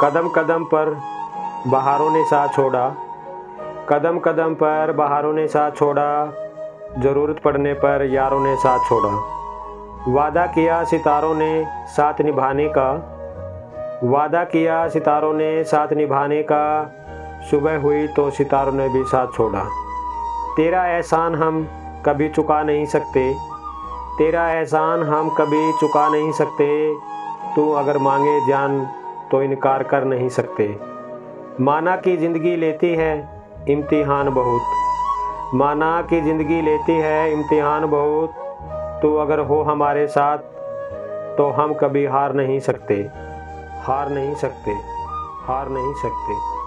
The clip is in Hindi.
कदम कदम पर बहारों ने साथ छोड़ा। कदम कदम पर बहारों ने साथ छोड़ा। ज़रूरत पड़ने पर यारों ने साथ छोड़ा। वादा किया सितारों ने साथ निभाने का। वादा किया सितारों ने साथ निभाने का। सुबह हुई तो सितारों ने भी साथ छोड़ा। तेरा एहसान हम कभी चुका नहीं सकते। तेरा एहसान हम कभी चुका नहीं सकते। तू अगर मांगे जान तो इनकार कर नहीं सकते। माना की ज़िंदगी लेती है, इम्तिहान बहुत। माना की ज़िंदगी लेती है, इम्तिहान बहुत। तो अगर हो हमारे साथ तो हम कभी हार नहीं सकते। हार नहीं सकते। हार नहीं सकते।